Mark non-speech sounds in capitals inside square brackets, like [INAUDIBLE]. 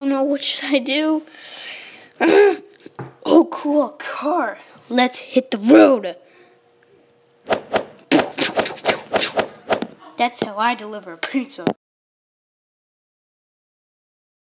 don't know what should I do. [SIGHS] Oh, cool car. Let's hit the road. That's how I deliver a pizza.